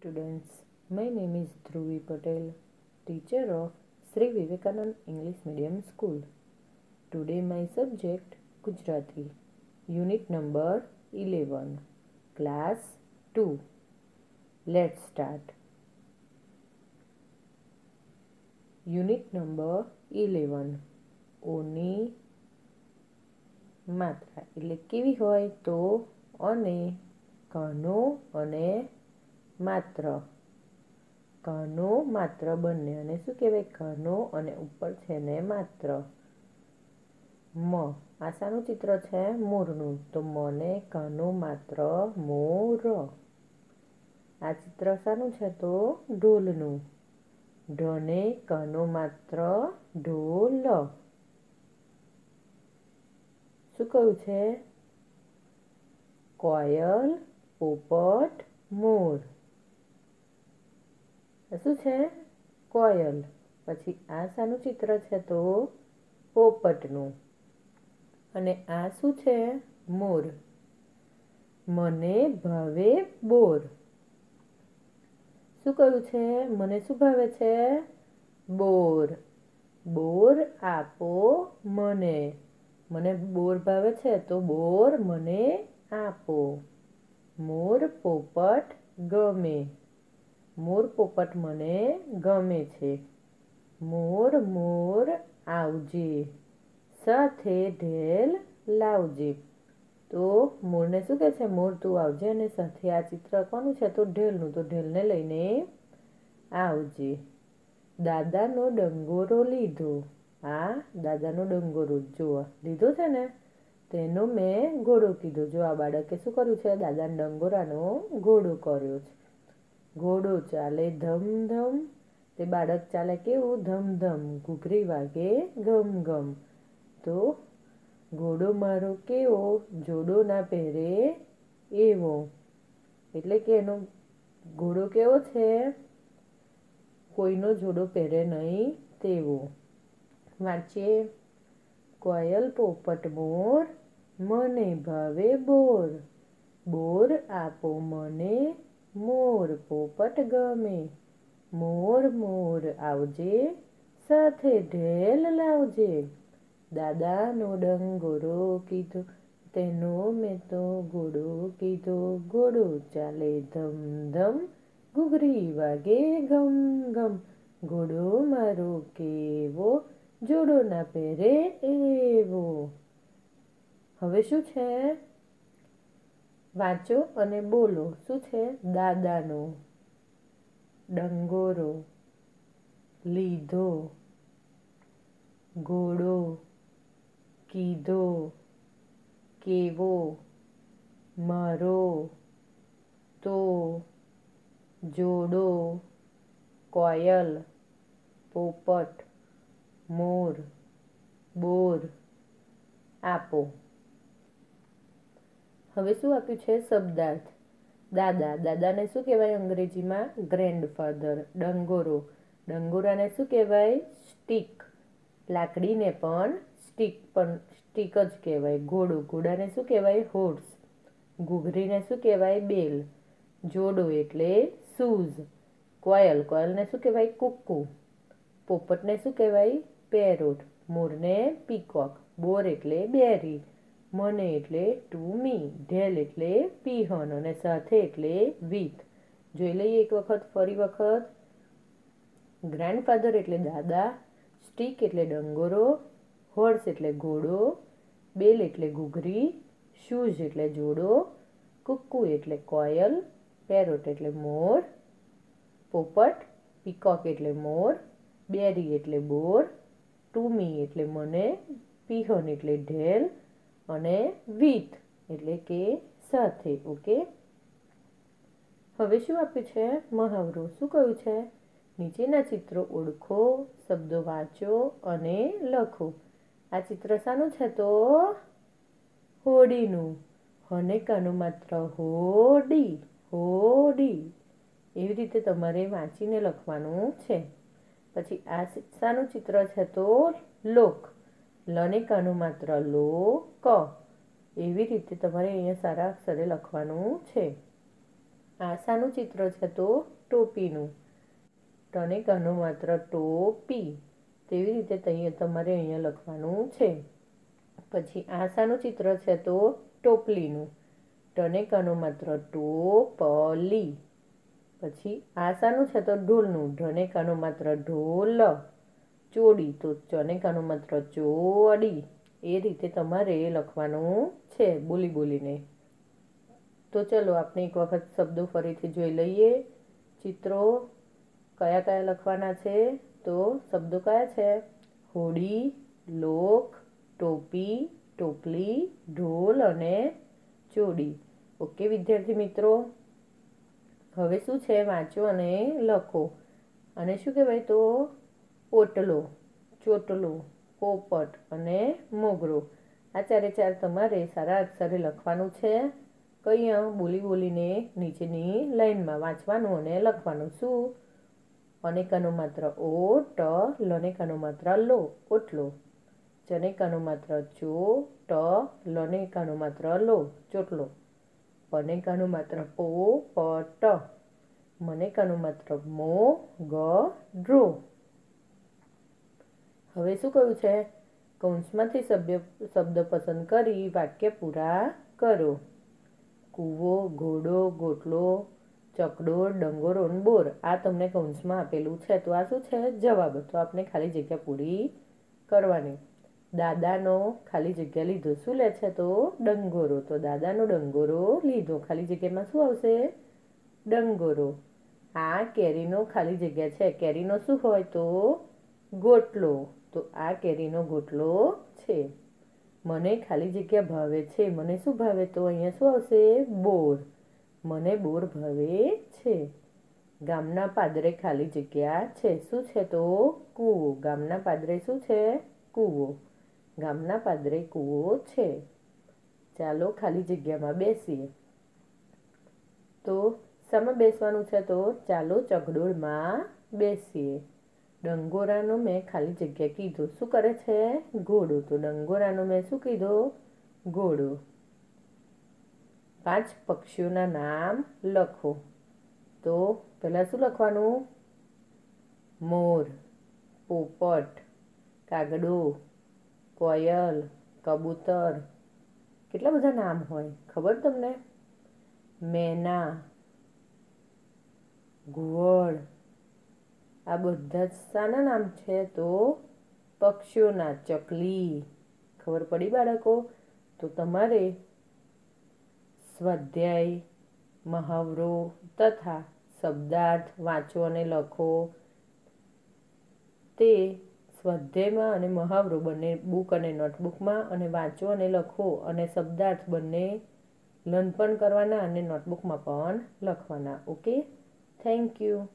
Students, my name is Dhruvi Patel, teacher of Sri Vivekanand English Medium School. Today my subject Gujarati, unit number 11, class 2. Let's start. Unit number eleven ઓની માત્રા એટલે કેવી હોય તો અને કનો અને માત્ર કનો માત્ર બંને. અને શું કહેવાય? કનો અને ઉપર છે ને માત્ર. મ. આ શાનું ચિત્ર છે મોરનું તો મને કનો માત્ર મોર. આ ચિત્ર શાનું છે તો ઢોલનું. ઢને કનો માત્ર ઢોલ. શું કહ્યું છે? કોયલ, પોપટ, મોર. શું છે? કોયલ. પછી આ શાનું ચિત્ર છે તો પોપટનું. અને આ શું છે? મોર. મને ભાવે બોર. શું કહ્યું છે? મને શું ભાવે છે? બોર. બોર આપો મને. મને બોર ભાવે છે તો બોર મને આપો. મોર પોપટ ગમે. મોર પોપટ મને ગમે છે. મોર મોર આવજે, સાથે ઢેલ લાવજે. તો મોરને શું કહે છે? મોર તું આવજે અને સાથે આ ચિત્ર કોનું છે? તો ઢેલનું. તો ઢેલને લઈને આવજે. દાદાનો ડંગોરો લીધો. આ દાદાનો ડંગોરો જોવા લીધો છે ને, તેનો મેં ઘોડો કીધો. જો આ બાળકે શું કર્યું છે? દાદાના ડંગોરાનો ઘોડો કર્યો છે. ઘોડો ચાલે ધમધમ તે બાળક ચાલે કેવું? ધમધમ ઘૂઘરી વાગે ગમ ગમ. તો ઘોડો મારો કેવો? જોડો ના પહેરે એવો. એટલે કે એનો ઘોડો કેવો છે? કોઈનો જોડો પહેરે નહીં તેવો. વાંચીએ કોયલ પોપટ મોર મને ભાવે બોર. બોર આપો મને મોર પોપટ ગમે. મોર મોર આવજે, સાથે ઢેલ લાવજે. દાદાનો ડંગોરો કીધો તેનો મેં તો ઘોડો કીધો, ઘોડો ચાલે ધમ ધમ ઘૂઘરી વાગે ગમ ગમ ઘોડો મારો કેવો જોડો ના પહેરે એવો. હવે શું છે? વાંચો અને બોલો. શું છે? દાદાનો ડંગોરો લીધો, ઘોડો કીધો, કેવો મારો, તો જોડો કોયલ, પોપટ, મોર, બોર આપો. હવે શું આપ્યું છે? શબ્દાર્થ. દાદા. દાદાને શું કહેવાય અંગ્રેજીમાં? ગ્રેન્ડફાધર ડંગોરો. ડંગોરાને શું કહેવાય? સ્ટીક લાકડીને પણ સ્ટીક પણ સ્ટીક જ કહેવાય. ઘોડો. ઘોડાને શું કહેવાય? હોર્સ ઘૂઘરીને શું કહેવાય? બેલ. જોડો એટલે શૂઝ કોયલ કોયલને શું કહેવાય? કુક્કુ પોપટને શું કહેવાય? પેરોટ મોરને પીકોક બોર એટલે બેરી. મને એટલે ટુ મી ઢેલ એટલે પીહન અને સાથે એટલે વિથ જોઈ લઈએ એક વખત, ફરી વખત. ગ્રાન્ડફાધર એટલે દાદા સ્ટીક એટલે ડંગોરો હોર્સ એટલે ઘોડો બેલ એટલે ઘૂઘરી શૂઝ એટલે જોડો કુક્કુ એટલે કોયલ પેરોટ એટલે મોર, પોપટ પીકોક એટલે મોર બેરી એટલે બોર ટુમી એટલે મને, પીહન એટલે ઢેલ અને વિથ એટલે કે સાથે, ઓકે? હવે શું આપ્યું છે? મહાવરો. શું કહ્યું છે? નીચેના ચિત્રો ઓળખો, શબ્દો વાંચો અને લખો. આ ચિત્ર શાનું છે તો? હોડીનું. હનેકાનું માત્ર હોડી હોડી. એવી રીતે તમારે વાંચીને લખવાનું છે. પછી આ શાનું ચિત્ર છે તો લોક. લનેકાનું માત્ર લો ક એવી રીતે તમારે અહીંયા સારા અક્ષરે લખવાનું છે. આશાનું ચિત્ર છે તો ટોપીનું. ટને કનો માત્ર ટોપી. તેવી રીતે તમારે અહીંયા લખવાનું છે. પછી આશાનું ચિત્ર છે તો ટોપલીનું. ટને કનો માત્ર ટોપલી. પછી આશાનું છે તો ઢોલનું. ઢને કાનો માત્ર ઢોલ. ચોડી તો ચને કાનો માત્ર ચોડી. એ રીતે તમારે લખવાનું છે, બોલી બોલીને. તો ચલો આપણે એક વખત શબ્દો ફરીથી જોઈ લઈએ. ચિત્રો કયા કયા લખવાના છે? તો શબ્દો કયા છે? હોડી, લોક, ટોપી, ટોપલી, ઢોલ અને ચોડી. ઓકે વિદ્યાર્થી મિત્રો? હવે શું છે? વાંચો અને લખો. અને શું કહેવાય તો? ઓટલો ચોટલો, પોપટ અને મોગરો. આ ચારે ચાર તમારે સારા અક્ષરે લખવાનું છે. કંઈ બોલી બોલીને નીચેની લાઈનમાં વાંચવાનું અને લખવાનું શું? અનેકાનો માત્ર ઓ, ટ લનેકાનો માત્ર લો, ઓટલો. ચનેકાનો માત્ર ચો, ટ લનેકાનો માત્ર લો, ચોટલો. પનેકાનો માત્ર પો, પ, ટ. મનેકાનો માત્ર મો, ગ, ડ્રો. હવે શું કહ્યું છે? કૌંસમાંથી સભ્ય, શબ્દ પસંદ કરી વાક્ય પૂરા કરો. કૂવો, ઘોડો, ગોટલો ચકડોળ ડંગોરો બોર. આ તમને કૌંસમાં આપેલું છે. તો આ શું છે? જવાબ. તો આપણે ખાલી જગ્યા પૂરી કરવાની. દાદાનો ખાલી જગ્યા લીધો. શું લે છે? તો ડંગોરો. તો દાદાનો ડંગોરો લીધો. ખાલી જગ્યામાં શું આવશે? ડંગોરો. આ કેરીનો ખાલી જગ્યા છે. કેરીનો શું હોય? તો ગોટલો. તો આ કેરીનો ગોટલો છે. મને ખાલી જગ્યા ભાવે છે. મને શું ભાવે તો અહીંયા શું આવશે? બોર. મને બોર ભાવે છે. ગામના પાદરે ખાલી જગ્યા છે. શું છે તો? કૂવો. ગામના પાદરે શું છે? કૂવો. ગામના પાદરે કૂવો છે. ચાલો ખાલી જગ્યામાં બેસીએ. તો શામાં બેસવાનું છે તો ચાલો ચગડોળમાં બેસીએ. ડંગોરાનો મેં ખાલી જગ્યા કીધું. શું કરે છે? ઘોડો. તો ડંગોરાનો મેં શું કીધો? ઘોડો. પાંચ પક્ષીઓના નામ લખો. તો પહેલાં શું લખવાનું? મોર, પોપટ, કાગડો, કોયલ, કબૂતર. કેટલા બધા નામ હોય? ખબર તમને? મેના ઘુવડ આ બધા જ શાના નામ છે તો પક્ષીઓના ચકલી. ખબર પડી બાળકો? તો તમારે સ્વાધ્યાય, મહાવરો તથા શબ્દાર્થ વાંચો અને લખો. તે સ્વાધ્યાયમાં અને મહાવરો બંને બુક અને નોટબુકમાં અને વાંચો અને લખો અને શબ્દાર્થ બંને લર્ન પણ કરવાના અને નોટબુકમાં પણ લખવાના. ઓકે? Thank you.